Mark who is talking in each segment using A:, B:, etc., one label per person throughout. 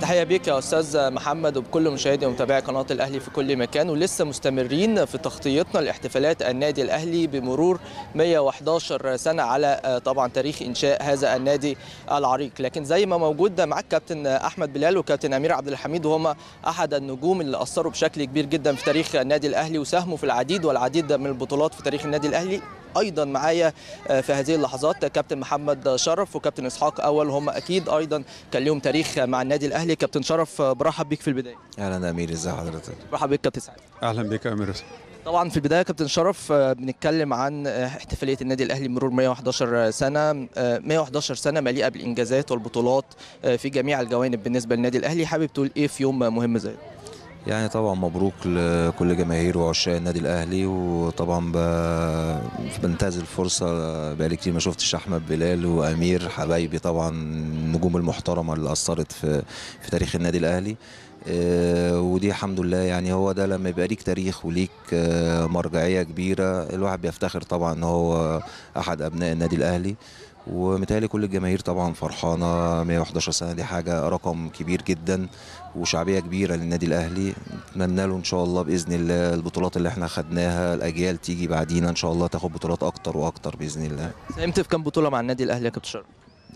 A: تحية بيك يا أستاذ محمد وبكل مشاهدي ومتابعي قناة الأهلي في كل مكان ولسه مستمرين في تغطيتنا لاحتفالات النادي الأهلي بمرور 111 سنة على طبعا تاريخ إنشاء هذا النادي العريق. لكن زي ما موجود معك كابتن أحمد بلال وكابتن أمير عبد الحميد وهما أحد النجوم اللي أثروا بشكل كبير جدا في تاريخ النادي الأهلي وساهموا في العديد والعديد من البطولات في تاريخ النادي الأهلي. أيضا معايا في هذه اللحظات كابتن محمد شرف وكابتن إسحاق أول. هم أكيد أيضا كان لهم تاريخ مع النادي الأهلي. كابتن شرف برحب بيك في البداية.
B: أهلا أمير ازي حضرتك؟
A: برحب بيك كابتن سعيد
C: أهلا بك يا أمير.
A: طبعا في البداية كابتن شرف بنتكلم عن احتفالية النادي الأهلي مرور 111 سنة 111 سنة مليئة بالإنجازات والبطولات في جميع الجوانب بالنسبة للنادي الأهلي. حابب تقول إيه في يوم مهم زي ده؟
B: يعني طبعا مبروك لكل جماهير وعشاق النادي الأهلي وطبعا بنتهز الفرصة بقالي كتير ما شفتش أحمد بلال وأمير حبايبي طبعا النجوم المحترمة اللي أثرت في في تاريخ النادي الأهلي. ودي الحمد لله يعني هو ده لما يبقى ليك تاريخ وليك مرجعية كبيرة الواحد بيفتخر طبعا إن هو أحد أبناء النادي الأهلي. ومتهيألي كل الجماهير طبعا فرحانة. 111 سنة دي حاجة رقم كبير جدا وشعبية كبيرة للنادي الأهلي. نتمنى له إن شاء الله بإذن الله البطولات اللي إحنا خدناها الأجيال تيجي بعدينا إن شاء الله تاخد بطولات أكتر وأكتر بإذن الله.
A: ساهمت في كام بطولة مع النادي الأهلي يا كابتن شرف؟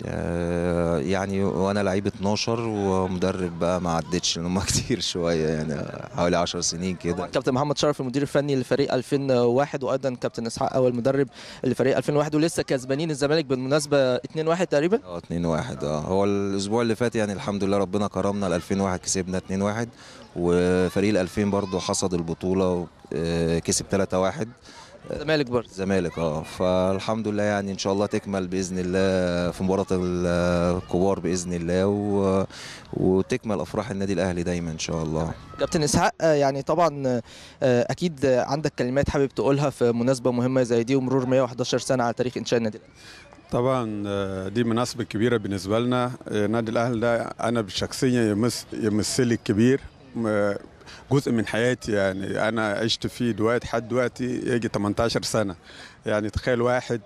B: يعني وأنا لعيب 12 ومدرب بقى ما عدتش لأن هم كتير شوية يعني حوالي 10 سنين كده.
A: كابتن محمد شرف المدير الفني لفريق 2001 وأيضا كابتن إسحاق أول مدرب لفريق 2001 ولسه كسبانين الزمالك بالمناسبة 2-1 تقريبا؟
B: آه 2-1 آه. هو الأسبوع اللي فات يعني الحمد لله ربنا كرمنا ال 2001 كسبنا 2-1 وفريق ال 2000 برضه حصد البطولة كسب 3-1
A: الزمالك برضه.
B: الزمالك آه. فالحمد لله يعني إن شاء الله تكمل بإذن الله في مباراة الكبار بإذن الله و... وتكمل أفراح النادي الأهلي دايما إن شاء الله.
A: كابتن إسحاق يعني طبعا أكيد عندك كلمات حابب تقولها في مناسبة مهمة زي دي ومرور 111 سنة على تاريخ إنشاء النادي الأهلي.
C: طبعا دي مناسبة كبيرة بالنسبة لنا. النادي الأهلي ده أنا بالشخصيه يمس يمثلي الكبير. جزء من حياتي يعني. أنا عشت فيه دلوقتي لحد دلوقتي يجي 18 سنة. يعني تخيل واحد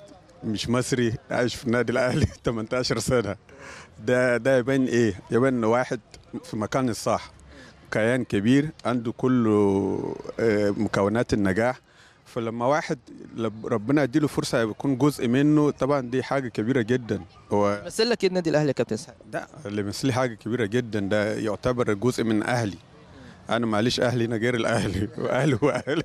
C: مش مصري عايش في النادي الأهلي 18 سنة. ده ده يبان إيه؟ يبان إن واحد في مكان الصح. كيان كبير عنده كل مكونات النجاح. فلما واحد ربنا يديله فرصة يكون جزء منه طبعا دي حاجة كبيرة جدا.
A: هو مثل لك النادي الأهلي يا كابتن إسحاق؟
C: ده اللي مثلي حاجة كبيرة جدا. ده يعتبر جزء من أهلي. أنا معلش أهلي أنا غير الأهلي. واهلي واهلي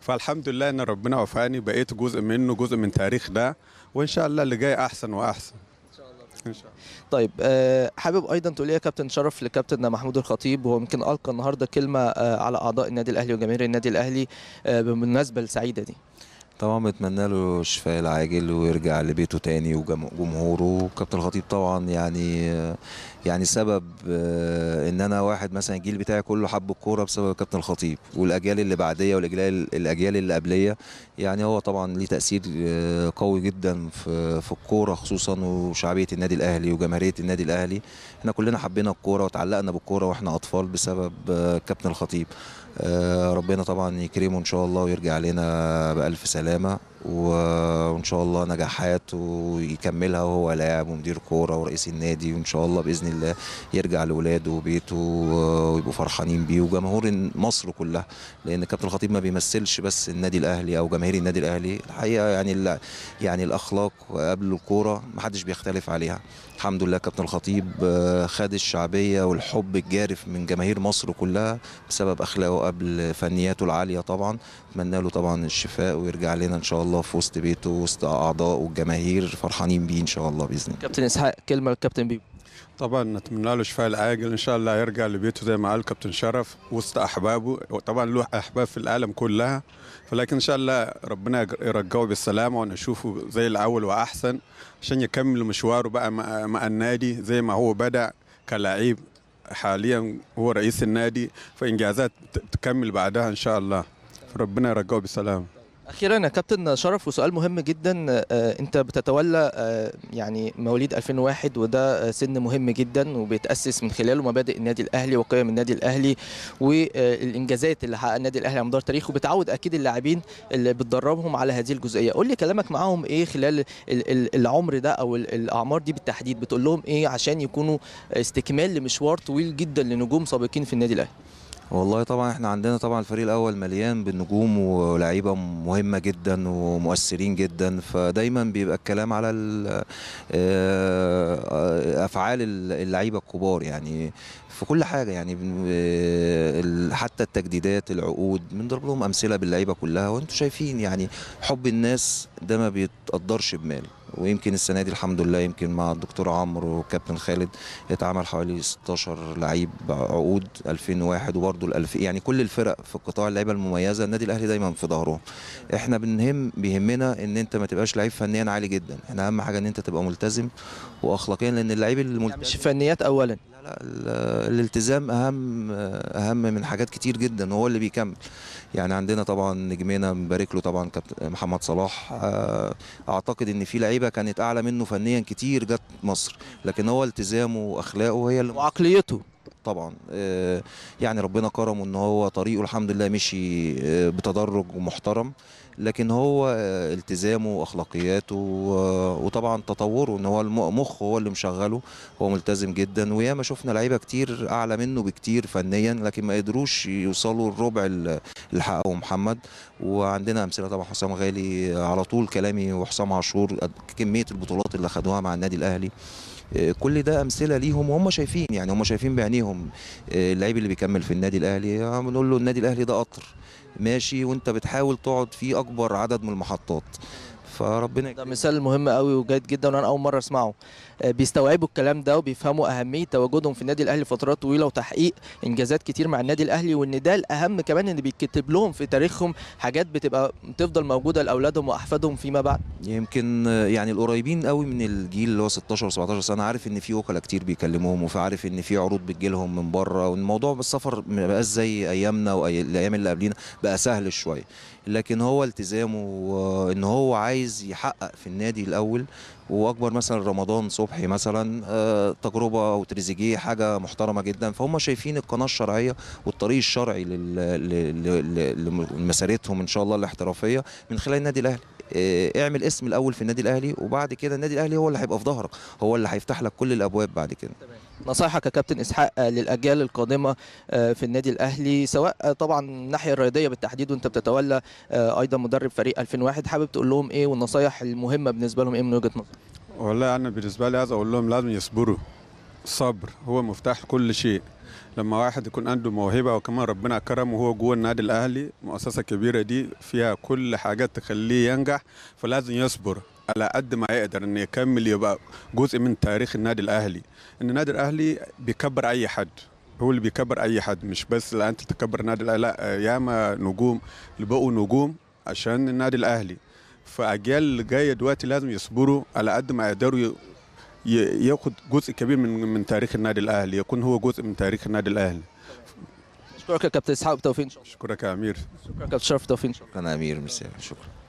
C: فالحمد لله إن ربنا وفاني بقيت جزء منه جزء من تاريخ ده. وإن شاء الله اللي جاي أحسن وأحسن.
A: إن شاء الله. طيب أه حابب أيضا تقول يا كابتن شرف لكابتن محمود الخطيب؟ وهو يمكن ألقى النهارده كلمة أه على أعضاء النادي الأهلي وجماهير النادي الأهلي أه بالمناسبة السعيدة دي.
B: طبعا بتمنى له الشفاء العاجل ويرجع لبيته تاني وجمهوره. وكابتن الخطيب طبعا يعني يعني سبب إن أنا واحد مثلا الجيل بتاعي كله حب الكورة بسبب كابتن الخطيب. والأجيال اللي بعدية والأجيال الأجيال اللي قبلية يعني هو طبعا ليه تأثير قوي جدا في في الكورة خصوصا وشعبية النادي الأهلي وجماهيرية النادي الأهلي. إحنا كلنا حبينا الكورة وتعلقنا بالكورة وإحنا أطفال بسبب كابتن الخطيب. ربنا طبعا يكرمه إن شاء الله ويرجع لنا بألف سلامة. problema وإن شاء الله نجاحات ويكملها وهو لاعب ومدير كورة ورئيس النادي وإن شاء الله بإذن الله يرجع لاولاده وبيته ويبقوا فرحانين بيه وجمهور مصر كلها. لأن كابتن الخطيب ما بيمثلش بس النادي الأهلي أو جماهير النادي الأهلي. الحقيقة يعني يعني الأخلاق قبل الكورة ما حدش بيختلف عليها. الحمد لله كابتن الخطيب خد الشعبية والحب الجارف من جماهير مصر كلها بسبب أخلاقه قبل فنياته العالية طبعا. أتمنى له طبعا الشفاء ويرجع لنا إن شاء الله. في وسط بيته وسط اعضاء والجماهير فرحانين بيه إن شاء الله بإذن الله.
A: كابتن إسحاق كلمة للكابتن بيبو.
C: طبعا نتمنى له الشفاء العاجل إن شاء الله يرجع لبيته زي ما قال كابتن شرف وسط أحبابه. طبعا له أحباب في العالم كلها فلكن إن شاء الله ربنا يرجعه بالسلامة ونشوفه زي الأول وأحسن عشان يكمل مشواره بقى مع النادي زي ما هو بدأ كلاعب حاليا هو رئيس النادي. فإنجازات تكمل بعدها إن شاء الله. فربنا يرجعه بالسلامة.
A: أخيرا يا كابتن شرف وسؤال مهم جدا. آه، أنت بتتولى آه، يعني مواليد 2001 وده آه، سن مهم جدا وبيتأسس من خلاله مبادئ النادي الأهلي وقيم النادي الأهلي والإنجازات اللي حققها النادي الأهلي على مدار تاريخه. بتعود أكيد اللاعبين اللي بتدربهم على هذه الجزئية. قول لي كلامك معاهم إيه خلال ال- ال- العمر ده أو ال- الأعمار دي بالتحديد؟ بتقول لهم إيه عشان يكونوا استكمال لمشوار طويل جدا لنجوم سابقين في النادي الأهلي؟
B: والله طبعا إحنا عندنا طبعا الفريق الأول مليان بالنجوم ولاعيبة مهمة جدا ومؤثرين جدا فدايما بيبقى الكلام على آه، أفعال اللعيبة الكبار يعني في كل حاجة يعني آه، حتى التجديدات العقود بنضرب لهم أمثلة باللعيبة كلها وأنتم شايفين يعني حب الناس ده ما بيتقدرش بمال ويمكن السنة دي الحمد لله يمكن مع الدكتور عمرو وكابتن خالد اتعمل حوالي 16 لعيب عقود 2001 وبرضه الألف يعني كل الفرق في القطاع اللعيبة المميزة النادي الأهلي دايما في ظهرهم إحنا بنهم بيهمنا إن أنت ما تبقاش لعيب فنيا عالي جدا إحنا أهم حاجة إن أنت تبقى ملتزم واخلاقيا لأن اللعيب
A: يعني
B: الملتزم
A: مش فنيات اولا.
B: لا لا ال- الالتزام أهم أهم من حاجات كتير جدا هو اللي بيكمل. يعني عندنا طبعا نجمنا مبارك له طبعا كابتن محمد صلاح آه، أعتقد إن في لعيبه كانت أعلى منه فنيا كتير جت مصر لكن هو التزامه وأخلاقه هي اللي
A: وعقليته.
B: طبعا. آه، يعني ربنا كرمه إن هو طريقه الحمد لله مشي آه، بتدرج ومحترم لكن هو آه، التزامه وأخلاقياته وطبعا تطوره إن هو المخ هو اللي مشغله هو ملتزم جدا. وياما شفنا لعيبة كتير أعلى منه بكتير فنيا لكن ما قدروش يوصلوا الربع اللي حققه محمد. وعندنا أمثلة طبعا حسام غالي على طول كلامي وحسام عاشور كمية البطولات اللي خدوها مع النادي الأهلي. كل ده أمثلة ليهم وهم شايفين يعني هم شايفين بعينيهم آه، اللعيب اللي بيكمل في النادي الأهلي آه، بنقول له النادي الأهلي ده قطر ماشي وأنت بتحاول تقعد فيه أكبر عدد من المحطات. فربنا
A: ده مثال مهم قوي وجيد جدا وأنا أول مرة أسمعه. آه، بيستوعبوا الكلام ده وبيفهموا أهمية تواجدهم في النادي الأهلي فترات طويلة وتحقيق إنجازات كتير مع النادي الأهلي وإن ده الأهم كمان إن بيتكتب لهم في تاريخهم حاجات بتبقى تفضل موجودة لأولادهم وأحفادهم فيما بعد.
B: يمكن يعني القريبين قوي من الجيل اللي هو 16 و17 سنة عارف إن في وكلاء كتير بيكلموهم وفي عارف إن في عروض بتجيلهم من بره والموضوع بالسفر ما بقاش زي أيامنا والايام اللي قبلينا بقى سهل شوية. لكن هو التزامه ان هو عايز يحقق في النادي الأول وأكبر مثلا رمضان صبحي مثلا آه، تجربة أو تريزيجيه حاجة محترمة جدا. فهم شايفين القناة الشرعية والطريق الشرعي لل- ل- ل- ل- لمسيرتهم إن شاء الله الاحترافية من خلال النادي الأهلي. آه، اعمل اسم الأول في النادي الأهلي وبعد كده النادي الأهلي هو اللي هيبقى في ظهرك هو اللي هيفتح لك كل الأبواب بعد كده.
A: نصايحك يا كابتن إسحاق آه، للأجيال القادمة آه، في النادي الأهلي سواء آه، طبعا الناحية الرياضية بالتحديد وأنت بتتولى أيضا مدرب فريق 2001 حابب تقول لهم إيه والنصايح المهمة بالنسبة لهم إيه من وجهة نظرك؟
C: والله أنا بالنسبة لي عايز أقول لهم لازم يصبروا. الصبر هو مفتاح كل شيء. لما واحد يكون عنده موهبة وكمان ربنا كرمه وهو جوه النادي الأهلي مؤسسة كبيرة دي فيها كل حاجات تخليه ينجح فلازم يصبر. على قد ما يقدر إنه يكمل يبقى جزء من تاريخ النادي الأهلي. إن النادي الأهلي بيكبر أي حد هو اللي بيكبر أي حد مش بس لا أنت تكبر النادي الأهلي لا ياما نجوم اللي بقوا نجوم عشان النادي الأهلي. فأجيال اللي جاية دلوقتي لازم يصبروا على قد ما يقدروا ياخد جزء كبير من من تاريخ النادي الأهلي يكون هو جزء من تاريخ النادي الأهلي.
A: اشكرك يا كابتن إسحاق الله.
C: اشكرك يا أمير.
A: شكرا كابتن شرف الله.
B: أنا أمير ميرسي شكرا.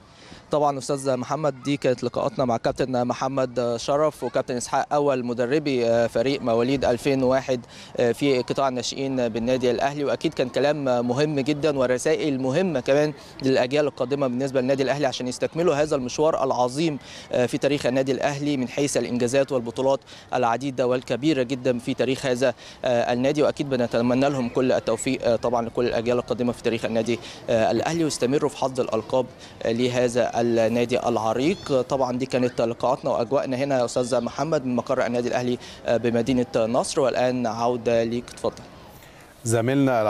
A: طبعا أستاذ محمد دي كانت لقاءاتنا مع كابتن محمد شرف وكابتن إسحاق أول مدربي آه، فريق مواليد 2001 آه، في قطاع الناشئين بالنادي الأهلي. وأكيد كان كلام مهم جدا ورسائل مهمة كمان للأجيال القادمة بالنسبة للنادي الأهلي عشان يستكملوا هذا المشوار العظيم آه، في تاريخ النادي الأهلي من حيث الإنجازات والبطولات العديدة والكبيرة جدا في تاريخ هذا النادي. وأكيد بنتمنى لهم كل التوفيق طبعا لكل الأجيال القادمة في تاريخ النادي الأهلي ويستمروا في حظ الألقاب لهذا النادي العريق. طبعا دي كانت لقاءاتنا وأجواءنا هنا يا أستاذ محمد من مقر النادي الأهلي بمدينة نصر. والآن عودة ليك اتفضل.
D: زميلنا